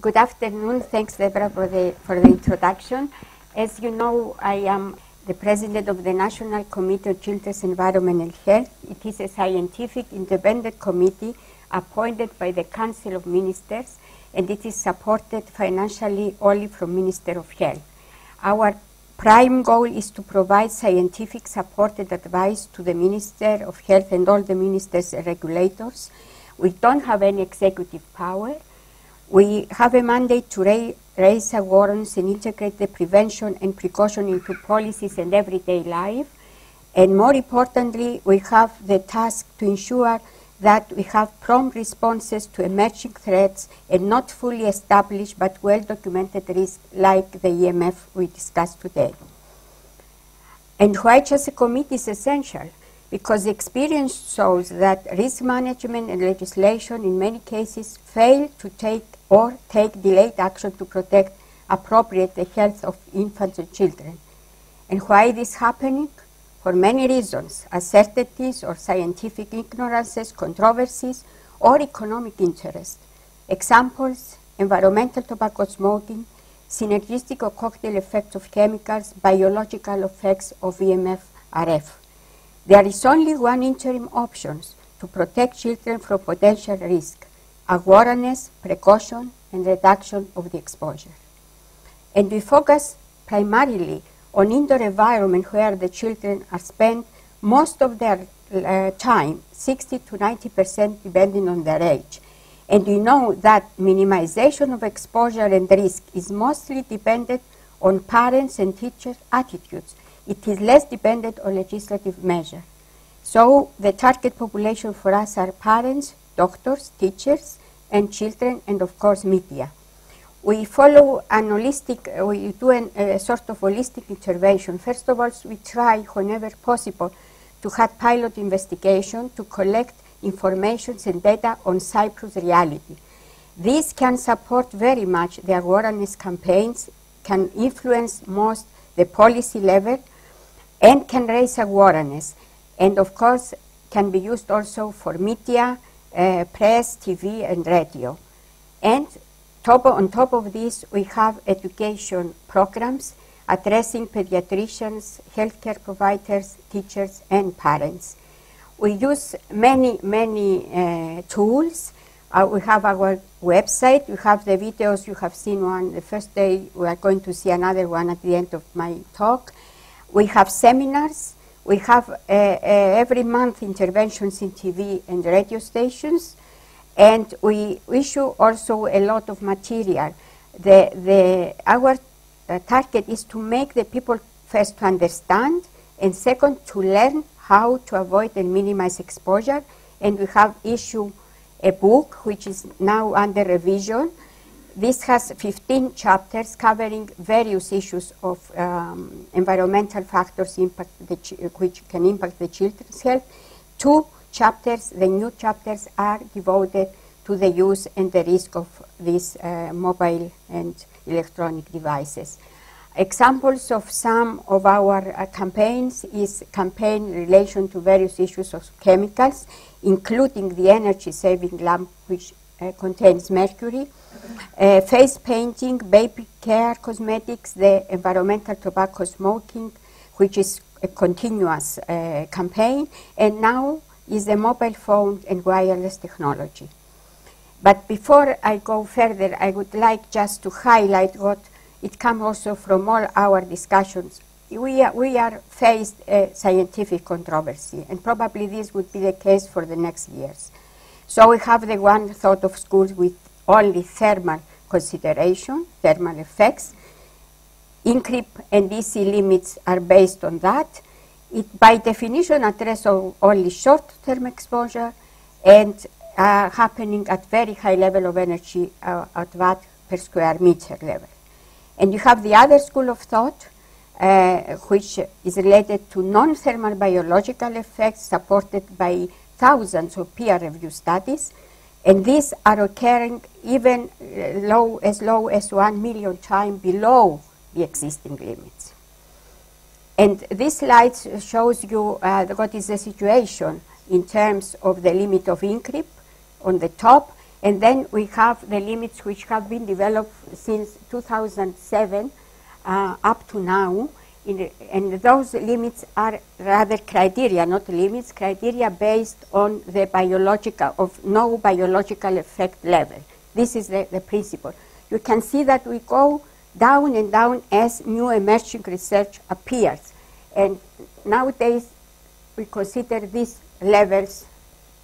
Good afternoon. Thanks, Deborah, for the, for the introduction. As you know, I am the president of the National Committee on Children's Environment and Health. It is a scientific independent committee appointed by the Council of Ministers, and it is supported financially only from Minister of Health. Our prime goal is to provide scientific supported advice to the Minister of Health and all the ministers and regulators. We don't have any executive power. We have a mandate to ra raise awareness and integrate the prevention and precaution into policies and everyday life. And more importantly, we have the task to ensure that we have prompt responses to emerging threats and not fully established but well documented risks like the EMF we discussed today. And why just a committee is essential? Because experience shows that risk management and legislation in many cases fail to take or take delayed action to protect appropriate the health of infants and children. And why this happening? For many reasons, uncertainties or scientific ignorances, controversies, or economic interest. Examples, environmental tobacco smoking, synergistic or cocktail effects of chemicals, biological effects of EMF, RF. There is only one interim option to protect children from potential risk, awareness, precaution, and reduction of the exposure. And we focus primarily on indoor environment where the children are spent most of their uh, time, 60 to 90 percent depending on their age. And we know that minimization of exposure and risk is mostly dependent on parents and teachers' attitudes. It is less dependent on legislative measure. So the target population for us are parents, doctors, teachers, and children, and of course media. We follow an holistic, uh, we do an, a sort of holistic intervention. First of all, we try, whenever possible, to have pilot investigation to collect information and data on Cyprus reality. This can support very much the awareness campaigns, can influence most the policy level, and can raise awareness. And of course, can be used also for media, uh, press, TV, and radio. And top on top of this, we have education programs addressing pediatricians, healthcare providers, teachers, and parents. We use many, many uh, tools. Uh, we have our website. We have the videos. You have seen one the first day. We are going to see another one at the end of my talk. We have seminars. We have uh, uh, every month interventions in TV and radio stations. And we issue also a lot of material. The, the, our uh, target is to make the people first to understand and second to learn how to avoid and minimize exposure. And we have issued a book which is now under revision. This has 15 chapters covering various issues of um, environmental factors which can impact the children's health. Two chapters, the new chapters, are devoted to the use and the risk of these uh, mobile and electronic devices. Examples of some of our uh, campaigns is campaign in relation to various issues of chemicals, including the energy-saving lamp which uh, contains mercury, uh, face painting, baby care cosmetics, the environmental tobacco smoking, which is a continuous uh, campaign, and now is the mobile phone and wireless technology. But before I go further, I would like just to highlight what it comes also from all our discussions. We are, we are faced a scientific controversy, and probably this would be the case for the next years. So we have the one thought of schools with only thermal consideration, thermal effects. ICNIRP and DC limits are based on that. It by definition addresses only short-term exposure and uh, happening at very high level of energy uh, at watt per square meter level. And you have the other school of thought, uh, which is related to non-thermal biological effects supported by thousands of peer-reviewed studies, and these are occurring even uh, low, as low as one million times below the existing limits. And this slide shows you uh, what is the situation in terms of the limit of ICNIRP on the top And then we have the limits which have been developed since 2007 uh, up to now. The, and those limits are rather criteria, not limits, criteria based on the biological, of no biological effect level. This is the, the principle. You can see that we go down and down as new emerging research appears. And nowadays, we consider these levels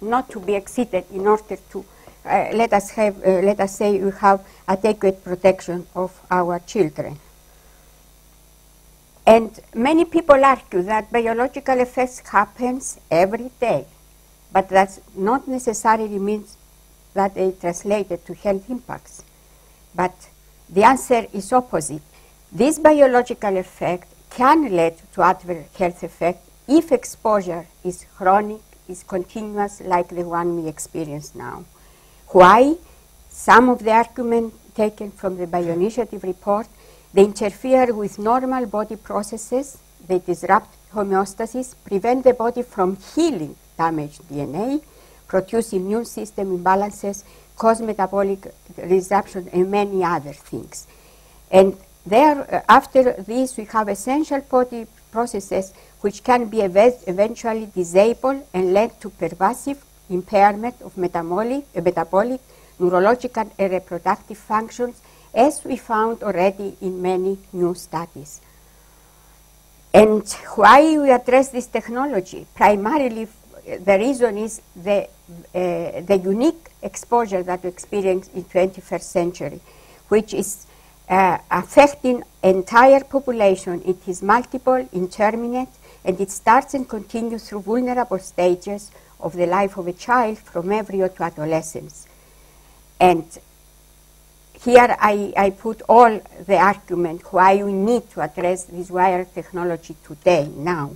not to be exceeded in order to uh, let us have, uh, let us say, we have adequate protection of our children. And many people argue that biological effects happens every day, but that not necessarily means that they translated to health impacts. But the answer is opposite. This biological effect can lead to adverse health effect if exposure is chronic, is continuous, like the one we experience now. Why? Some of the argument taken from the bioinitiative report, they interfere with normal body processes, they disrupt homeostasis, prevent the body from healing damaged DNA, produce immune system imbalances, cause metabolic disruption, and many other things. And there, uh, after this, we have essential body processes which can be ev eventually disabled and lead to pervasive impairment of metabolic, uh, metabolic, neurological, and reproductive functions, as we found already in many new studies. And why we address this technology? Primarily, the reason is the, uh, the unique exposure that we experience in 21st century, which is uh, affecting entire population. It is multiple, interminate, and it starts and continues through vulnerable stages of the life of a child from embryo to adolescence. And here I, I put all the argument why we need to address this wire technology today, now.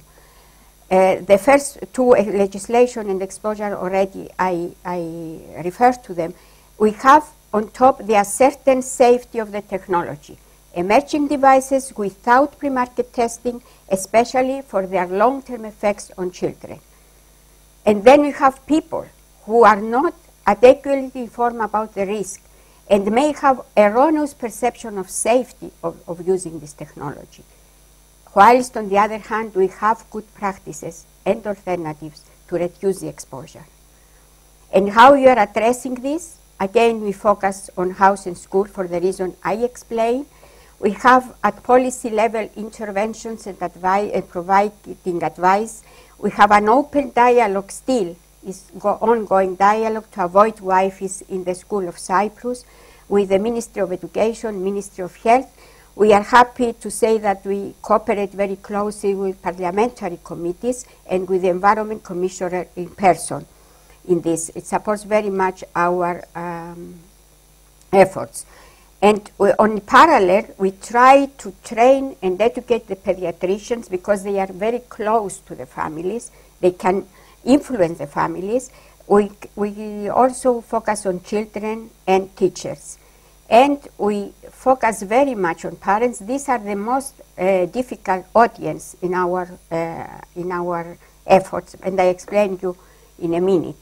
Uh, the first two uh, legislation and exposure already I, I referred to them. We have on top the ascertained safety of the technology. Emerging devices without pre-market testing, especially for their long-term effects on children. And then we have people who are not adequately informed about the risk and may have erroneous perception of safety of, of using this technology. Whilst on the other hand, we have good practices and alternatives to reduce the exposure. And how you are addressing this? Again, we focus on house and school for the reason I explained. We have at policy level interventions and, advi- and providing advice we have an open dialogue still, is ongoing dialogue to avoid WIFIs in the School of Cyprus with the Ministry of Education, Ministry of Health. We are happy to say that we cooperate very closely with parliamentary committees and with the Environment Commissioner in person in this. It supports very much our um, efforts. And we, on parallel, we try to train and educate the pediatricians because they are very close to the families. They can influence the families. We, we also focus on children and teachers. And we focus very much on parents. These are the most uh, difficult audience in our, uh, in our efforts, and I explain you in a minute.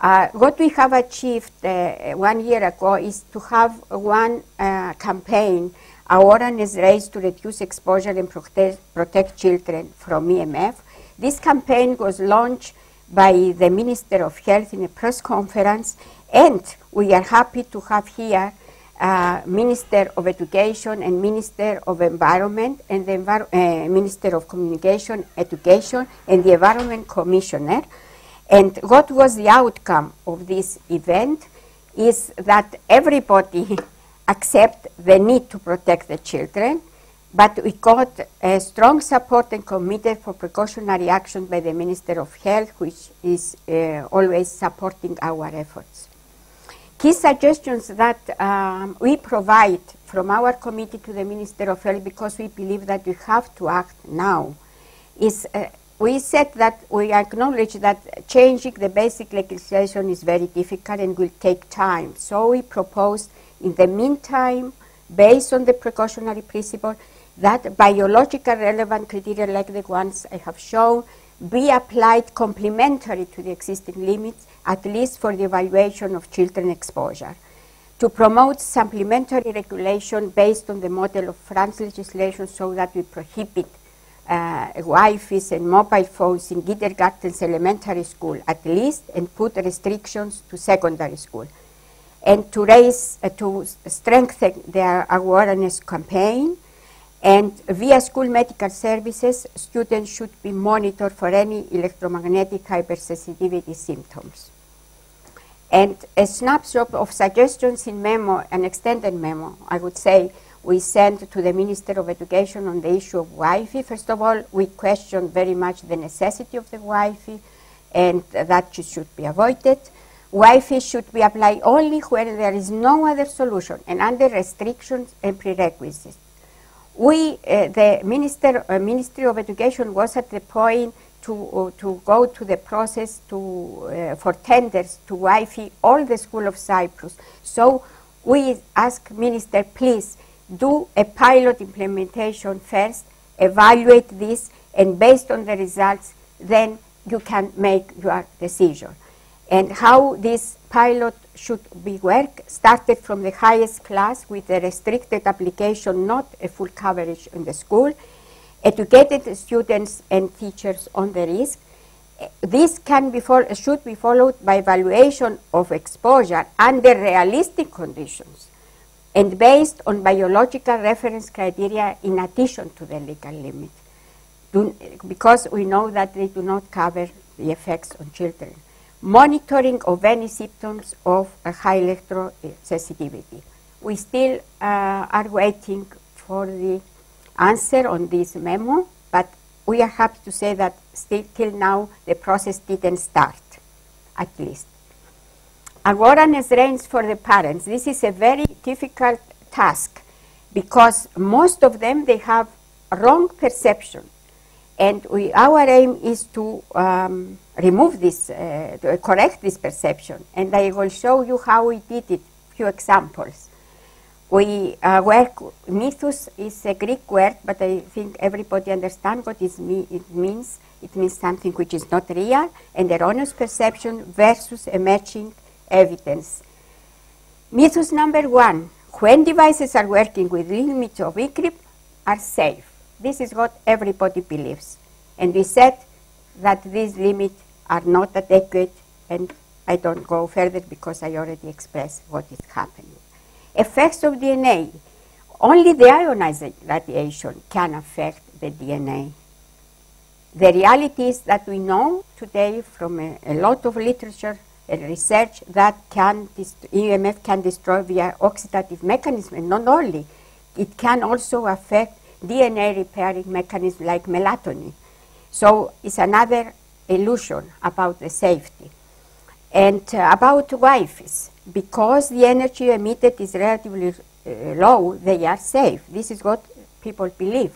Uh, what we have achieved uh, one year ago is to have one uh, campaign, awareness raised to reduce exposure and protect, protect children from EMF. This campaign was launched by the Minister of Health in a press conference, and we are happy to have here uh, Minister of Education and Minister of Environment and the uh, Minister of Communication, Education, and the Environment Commissioner. And what was the outcome of this event is that everybody accept the need to protect the children, but we got strong support and committed for precautionary action by the Minister of Health, which is uh, always supporting our efforts. Key suggestions that um, we provide from our committee to the Minister of Health because we believe that we have to act now is uh, we said that we acknowledge that changing the basic legislation is very difficult and will take time. So we proposed in the meantime, based on the precautionary principle, that biological relevant criteria like the ones I have shown, be applied complementary to the existing limits, at least for the evaluation of children exposure. To promote supplementary regulation based on the model of France legislation so that we prohibit uh, Wi-Fi and mobile phones in kindergartens, elementary school at least, and put restrictions to secondary school. And to raise, uh, to strengthen their awareness campaign, and via school medical services, students should be monitored for any electromagnetic hypersensitivity symptoms. And a snapshot of suggestions in memo, an extended memo, I would say, we sent to the Minister of Education on the issue of Wi-Fi. First of all, we questioned very much the necessity of the Wi-Fi and that should be avoided. Wi-Fi should be applied only when there is no other solution and under restrictions and prerequisites. We, uh, the Minister, uh, Ministry of Education was at the point to, uh, to go to the process to, uh, for tenders to Wi-Fi all the School of Cyprus. So we ask Minister, please do a pilot implementation first, evaluate this, and based on the results, then you can make your decision. And how this pilot should be work started from the highest class with a restricted application, not a full coverage in the school, educated students and teachers on the risk. This can be should be followed by evaluation of exposure under realistic conditions and based on biological reference criteria in addition to the legal limit, do, because we know that they do not cover the effects on children. Monitoring of any symptoms of a high electrosensitivity. We still uh, are waiting for the answer on this memo, but we are happy to say that still till now the process didn't start, at least. Awareness reigns for the parents. This is a very difficult task because most of them, they have wrong perception. And we, our aim is to um, remove this, uh, correct this perception. And I will show you how we did it, few examples. We uh, work, mythos is a Greek word, but I think everybody understands what me it means. It means something which is not real, and erroneous perception versus emerging evidence. Mythos number one, when devices are working with limits of ICNIRP are safe. This is what everybody believes. And we said that these limits are not adequate and I don't go further because I already expressed what is happening. Effects of DNA. Only the ionizing radiation can affect the DNA. The reality is that we know today from a, a lot of literature and research that can EMF can destroy via oxidative mechanism, and not only, it can also affect DNA repairing mechanism like melatonin. So it's another illusion about the safety. And uh, about Wi-Fi's, because the energy emitted is relatively uh, low, they are safe. This is what people believe.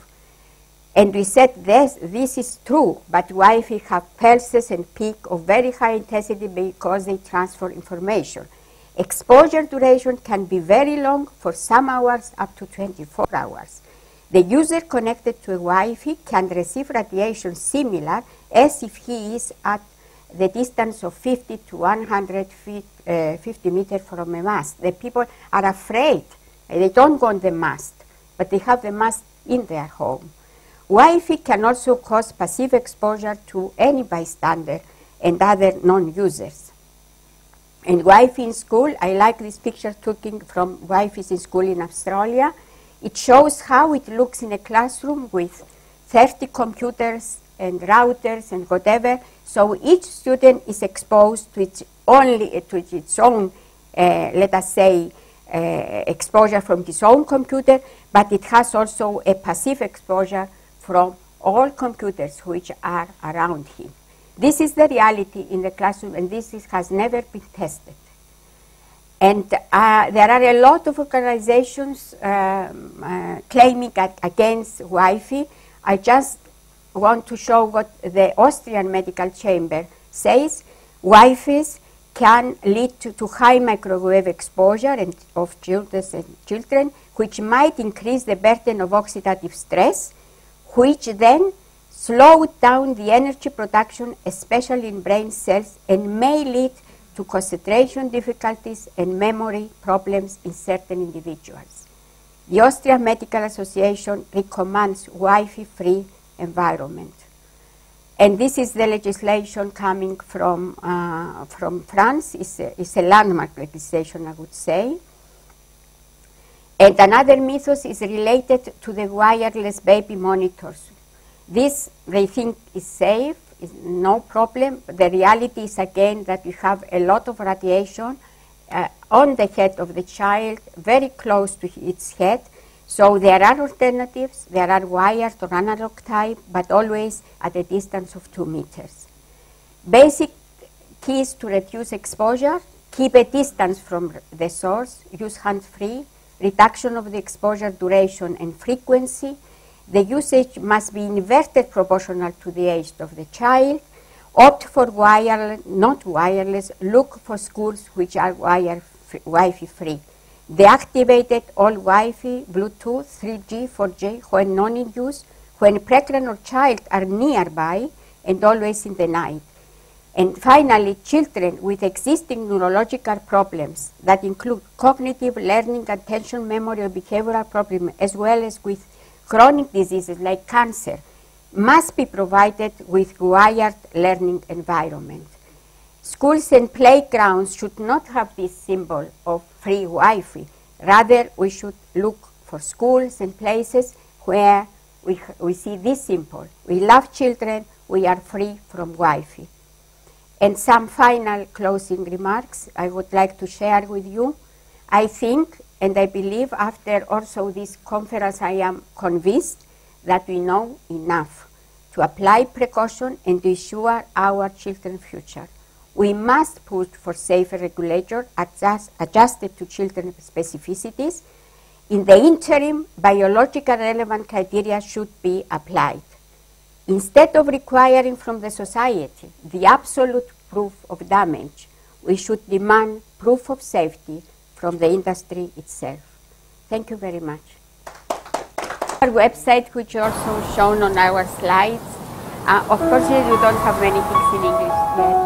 And we said this, this is true, but Wi-Fi have pulses and peak of very high intensity because they transfer information. Exposure duration can be very long for some hours up to 24 hours. The user connected to a Wi-Fi can receive radiation similar as if he is at the distance of 50 to 100 feet, uh, 50 meters from a mast. The people are afraid. They don't want the mast, but they have the mast in their home. Wi-Fi can also cause passive exposure to any bystander and other non-users. In Wi-Fi in school, I like this picture taken from Wi-Fi in school in Australia. It shows how it looks in a classroom with 30 computers and routers and whatever. So each student is exposed to its, only, uh, to its own, uh, let us say, uh, exposure from his own computer, but it has also a passive exposure from all computers which are around him. This is the reality in the classroom, and this is, has never been tested. And uh, there are a lot of organizations um, uh, claiming against Wi-Fi. I just want to show what the Austrian Medical Chamber says. Wi-Fi can lead to, to, high microwave exposure and of children, children, which might increase the burden of oxidative stress which then slow down the energy production, especially in brain cells, and may lead to concentration difficulties and memory problems in certain individuals. The Austrian Medical Association recommends Wi-Fi free environment. And this is the legislation coming from, uh, from France. It's a, it's a landmark legislation, I would say. And another mythos is related to the wireless baby monitors. This, they think, is safe, is no problem. The reality is, again, that you have a lot of radiation uh, on the head of the child, very close to its head. So there are alternatives. There are wired or analog type, but always at a distance of two meters. Basic keys to reduce exposure, keep a distance from the source, use hands-free, reduction of the exposure duration and frequency. The usage must be inverted proportional to the age of the child. Opt for wireless, not wireless. Look for schools which are wire Wi-Fi free. Deactivated all Wi-Fi, Bluetooth, 3G, 4G when not in use, when pregnant or child are nearby, and always in the night. And finally, children with existing neurological problems that include cognitive, learning, attention, memory, or behavioral problems, as well as with chronic diseases like cancer, must be provided with wired learning environment. Schools and playgrounds should not have this symbol of free Wi-Fi. Rather, we should look for schools and places where we, we see this symbol. We love children, we are free from Wi-Fi. And some final closing remarks I would like to share with you. I think and I believe after also this conference I am convinced that we know enough to apply precaution and to ensure our children's future. We must push for safer regulation adjust, adjusted to children's specificities. In the interim, biological relevant criteria should be applied. Instead of requiring from the society the absolute proof of damage, we should demand proof of safety from the industry itself. Thank you very much. Our website, which also shown on our slides, uh, of course, you don't have many things in English yet.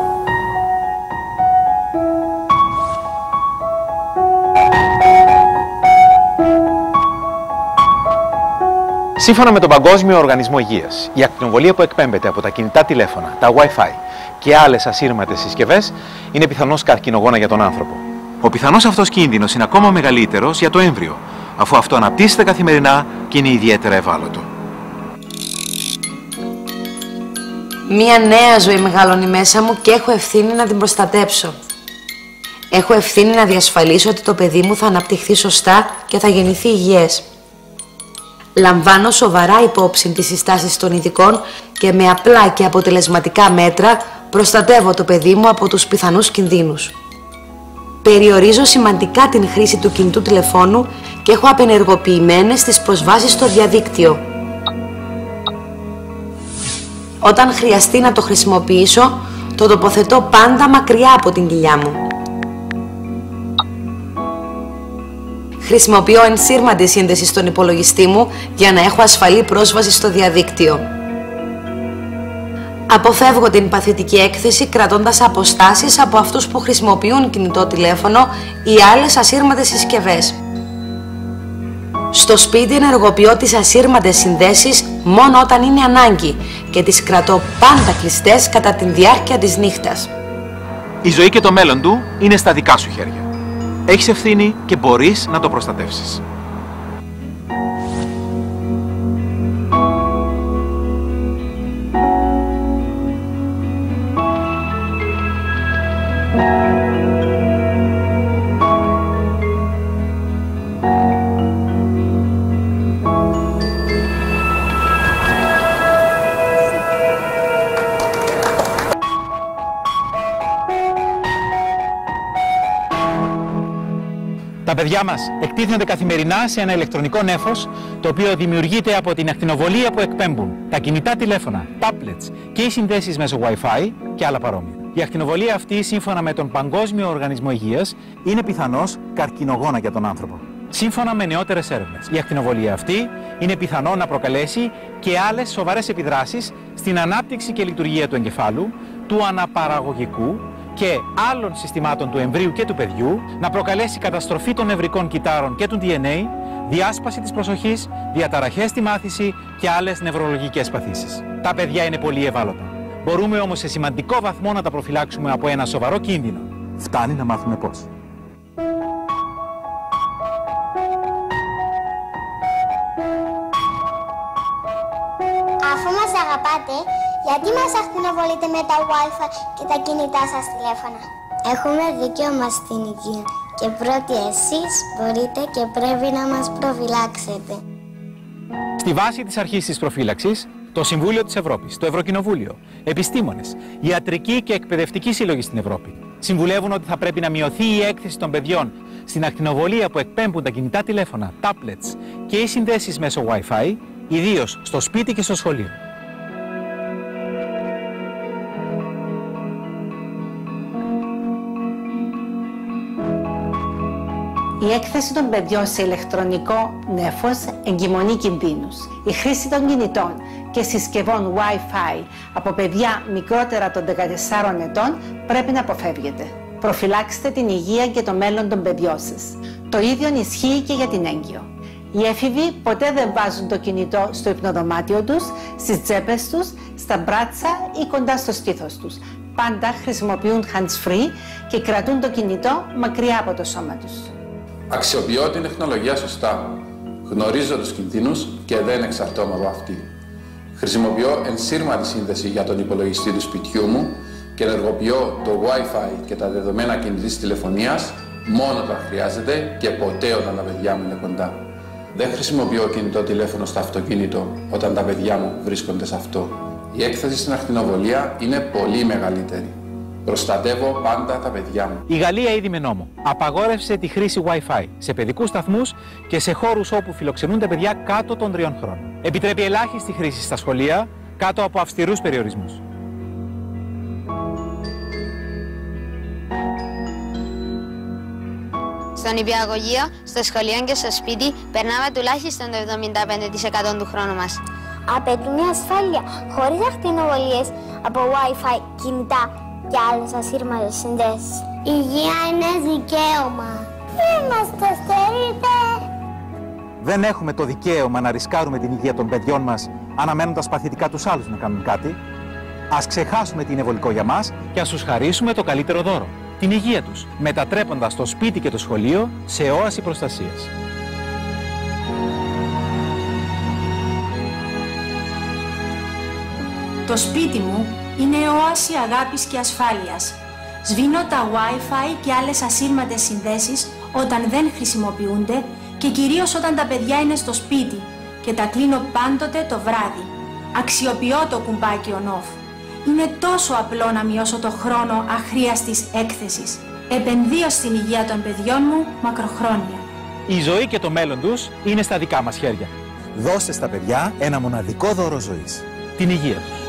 Σύμφωνα με τον Παγκόσμιο Οργανισμό Υγείας, η ακτινοβολία που εκπέμπεται από τα κινητά τηλέφωνα, τα Wi-Fi και άλλες ασύρματες συσκευές είναι πιθανώς καρκινογόνα για τον άνθρωπο. Ο πιθανός αυτός κίνδυνος είναι ακόμα μεγαλύτερος για το έμβριο, αφού αυτό αναπτύσσεται καθημερινά και είναι ιδιαίτερα ευάλωτο. Μία νέα ζωή μεγαλώνει μέσα μου και έχω ευθύνη να την προστατέψω. Έχω ευθύνη να διασφαλίσω ότι το παιδί μου θα αναπτυχθεί σωστά και θα γεννηθεί υγιές. Λαμβάνω σοβαρά υπόψη τις συστάσεις των ειδικών και με απλά και αποτελεσματικά μέτρα προστατεύω το παιδί μου από τους πιθανούς κινδύνους. Περιορίζω σημαντικά την χρήση του κινητού τηλεφώνου και έχω απενεργοποιημένες τις προσβάσεις στο διαδίκτυο. Όταν χρειαστεί να το χρησιμοποιήσω, το τοποθετώ πάντα μακριά από την κοιλιά μου. Χρησιμοποιώ ενσύρματη σύνδεση στον υπολογιστή μου για να έχω ασφαλή πρόσβαση στο διαδίκτυο. Αποφεύγω την παθητική έκθεση κρατώντας αποστάσεις από αυτούς που χρησιμοποιούν κινητό τηλέφωνο ή άλλες ασύρματες συσκευές. Στο σπίτι ενεργοποιώ τις ασύρματες συνδέσεις μόνο όταν είναι ανάγκη και τις κρατώ πάντα κλειστές κατά τη διάρκεια της νύχτας. Η ζωή και το μέλλον του είναι στα δικά σου χέρια. Έχεις ευθύνη και μπορείς να το προστατεύσεις. Παιδιά μας εκτίθενται καθημερινά σε ένα ηλεκτρονικό νέφος το οποίο δημιουργείται από την ακτινοβολία που εκπέμπουν τα κινητά τηλέφωνα, tablets και οι συνδέσεις μέσω Wi-Fi και άλλα παρόμοια. Η ακτινοβολία αυτή, σύμφωνα με τον Παγκόσμιο Οργανισμό Υγείας, είναι πιθανώς καρκινογόνα για τον άνθρωπο. Σύμφωνα με νεότερες έρευνες, η ακτινοβολία αυτή είναι πιθανό να προκαλέσει και άλλες σοβαρές επιδράσεις στην ανάπτυξη και λειτουργία του εγκεφάλου, του αναπαραγωγικού και άλλων συστημάτων του εμβρίου και του παιδιού, να προκαλέσει καταστροφή των νευρικών κυτάρων και του DNA, διάσπαση της προσοχής, διαταραχές στη μάθηση και άλλες νευρολογικές παθήσεις. Τα παιδιά είναι πολύ ευάλωτα. Μπορούμε όμως σε σημαντικό βαθμό να τα προφυλάξουμε από ένα σοβαρό κίνδυνο. Φτάνει να μάθουμε πώς. Αφού μας αγαπάτε, γιατί μας ακτινοβολείτε με τα Wi-Fi και τα κινητά σας τηλέφωνα; Έχουμε δικαίωμα στην υγεία και πρώτοι εσείς μπορείτε και πρέπει να μας προφυλάξετε. Στη βάση της αρχής της προφύλαξης, το Συμβούλιο της Ευρώπης, το Ευρωκοινοβούλιο, επιστήμονες, ιατρικοί και εκπαιδευτικοί σύλλογοι στην Ευρώπη συμβουλεύουν ότι θα πρέπει να μειωθεί η έκθεση των παιδιών στην ακτινοβολία που εκπέμπουν τα κινητά τηλέφωνα, tablets και οι συνδέσεις μέσω Wi-Fi, ιδίως στο σπίτι και στο σχολείο. Η έκθεση των παιδιών σε ηλεκτρονικό νέφος εγκυμονεί κινδύνους. Η χρήση των κινητών και συσκευών Wi-Fi από παιδιά μικρότερα των 14 ετών πρέπει να αποφεύγεται. Προφυλάξτε την υγεία και το μέλλον των παιδιών σας. Το ίδιο ισχύει και για την έγκυο. Οι έφηβοι ποτέ δεν βάζουν το κινητό στο υπνοδωμάτιο τους, στις τσέπες τους, στα μπράτσα ή κοντά στο στήθος τους. Πάντα χρησιμοποιούν hands-free και κρατούν το κινητό μακριά από το σώμα τους. Αξιοποιώ την τεχνολογία σωστά. Γνωρίζω τους κινδύνους και δεν εξαρτώμαι από αυτή. Χρησιμοποιώ ενσύρματη σύνδεση για τον υπολογιστή του σπιτιού μου και ενεργοποιώ το Wi-Fi και τα δεδομένα κινητής τηλεφωνίας μόνο όταν χρειάζεται και ποτέ όταν τα παιδιά μου είναι κοντά. Δεν χρησιμοποιώ κινητό τηλέφωνο στο αυτοκίνητο όταν τα παιδιά μου βρίσκονται σε αυτό. Η έκθεση στην ακτινοβολία είναι πολύ μεγαλύτερη. Προστατεύω πάντα τα παιδιά μου. Η Γαλλία ήδη με νόμο απαγόρευσε τη χρήση Wi-Fi σε παιδικούς σταθμούς και σε χώρους όπου φιλοξενούνται παιδιά κάτω των τριών χρόνων. Επιτρέπει ελάχιστη χρήση στα σχολεία κάτω από αυστηρούς περιορισμούς. Στον υπηαγωγείο, στο σχολείο και στο σπίτι περνάμε τουλάχιστον το 75% του χρόνου μας. Απαιτούν μια ασφάλεια χωρίς ακτινοβολίες από Wi-Fi, κινητά και άλλες ασύρματες συνδέσεις. Η υγεία είναι δικαίωμα. Δεν μας το στερείτε. Δεν έχουμε το δικαίωμα να ρισκάρουμε την υγεία των παιδιών μας αναμένοντας παθητικά τους άλλους να κάνουν κάτι. Ας ξεχάσουμε τι είναι βολικό για μας και ας τους χαρίσουμε το καλύτερο δώρο. Την υγεία τους, μετατρέποντας το σπίτι και το σχολείο σε όαση προστασίας. Το σπίτι μου είναι όαση αγάπης και ασφάλειας. Σβήνω τα Wi-Fi και άλλες ασύρματες συνδέσεις όταν δεν χρησιμοποιούνται και κυρίως όταν τα παιδιά είναι στο σπίτι και τα κλείνω πάντοτε το βράδυ. Αξιοποιώ το κουμπάκι on-off. Είναι τόσο απλό να μειώσω το χρόνο αχρίαστης έκθεσης. Επενδύω στην υγεία των παιδιών μου μακροχρόνια. Η ζωή και το μέλλον τους είναι στα δικά μας χέρια. Δώστε στα παιδιά ένα μοναδικό δώρο ζωής. Την υγεία τους.